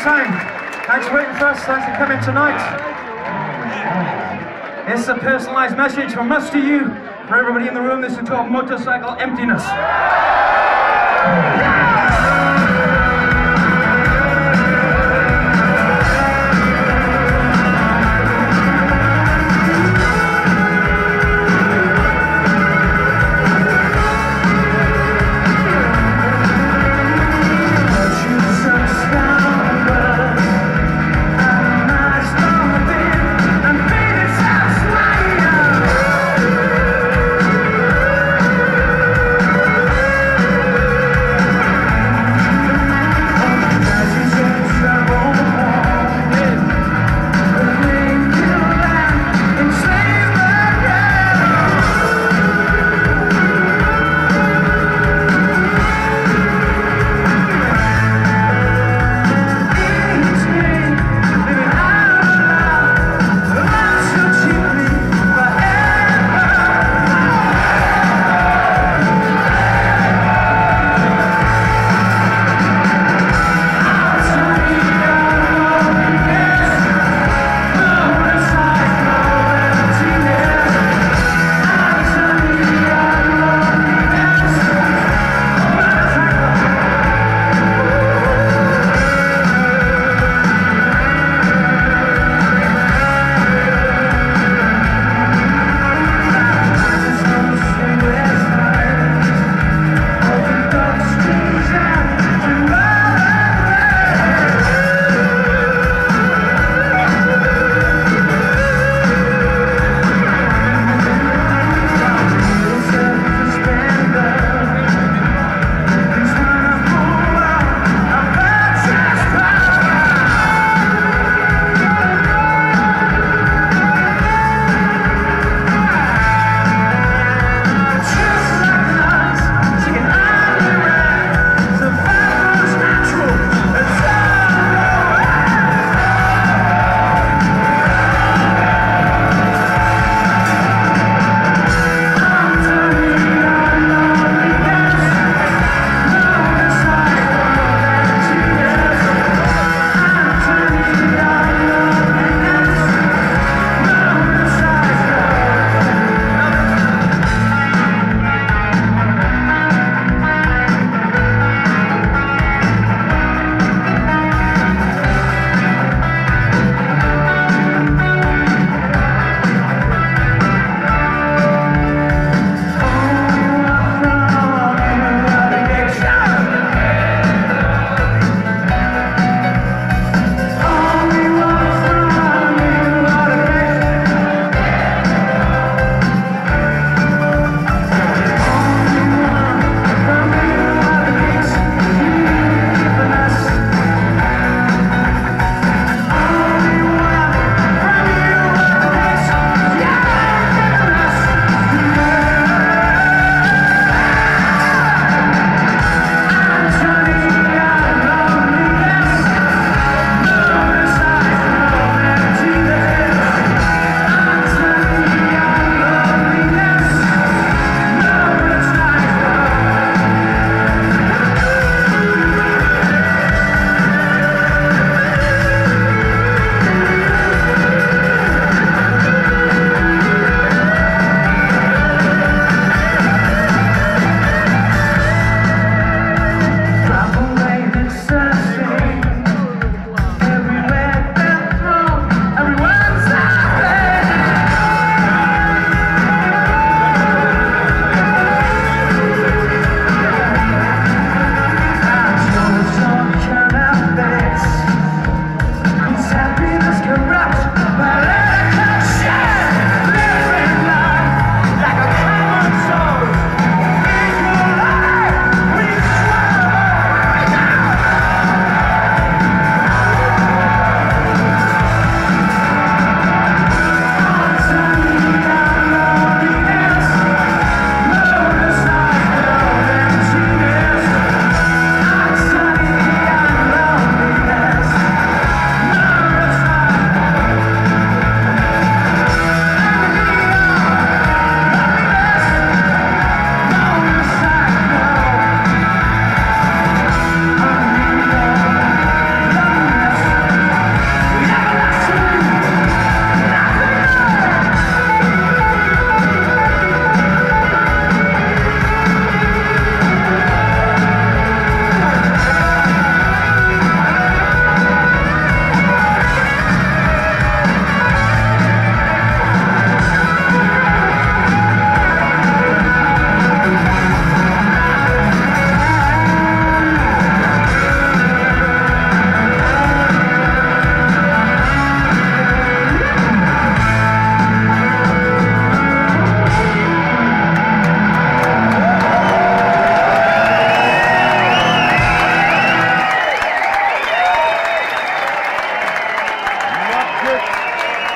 time. Thanks for waiting for us. Thanks for coming tonight. This is a personalised message from us to you. For everybody in the room, this is called Motorcycle Emptiness.